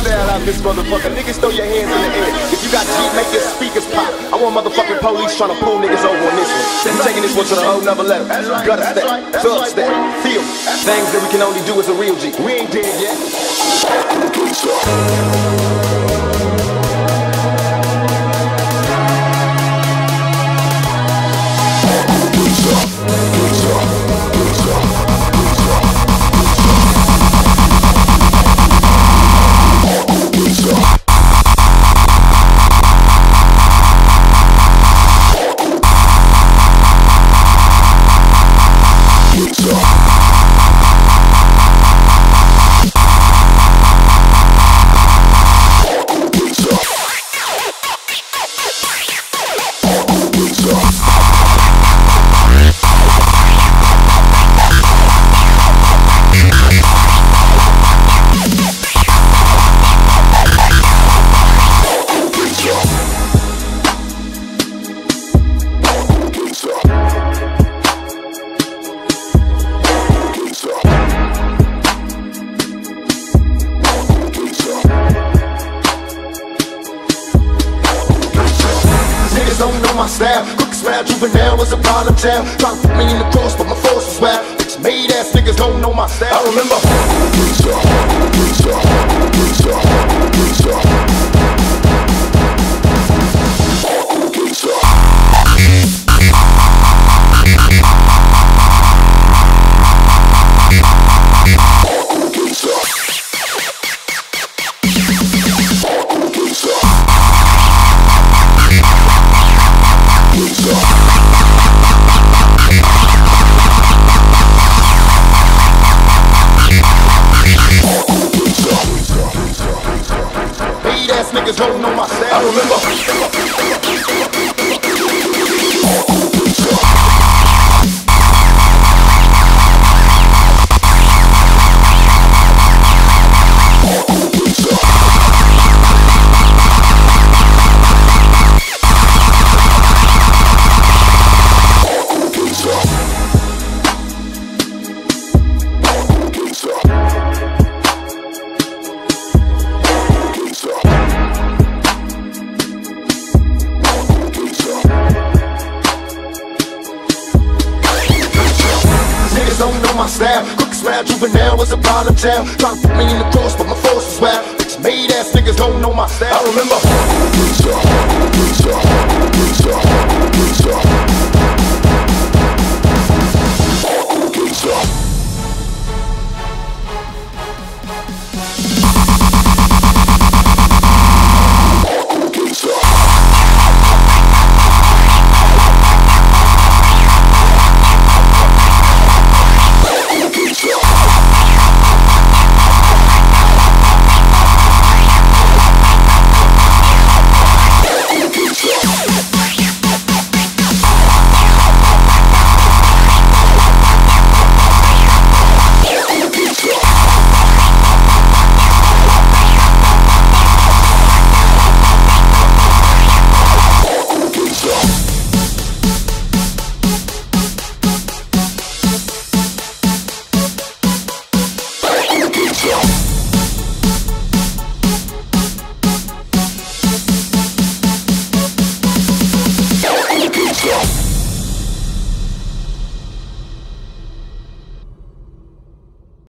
Style out this motherfucker. Niggas throw your hands in the air. If you got G, make your speakers pop. I want motherfucking police trying to pull niggas over on this one. We taking this one to the whole nother level. Gutter step, thug step, feel. Things that we can only do as a real G. We ain't dead yet. Don't know my style. Crooked smile, juvenile was a problem child. Trying to put me in the cross, but my force was wild. Bitch made ass niggas don't know my style. I remember. Made ass niggas don't know my style. I remember. My style. Crooked smile, juvenile was a bottom child. Trying to put me in the cross, but my force was wild. Bitch made ass niggas don't know my style. I remember. Go.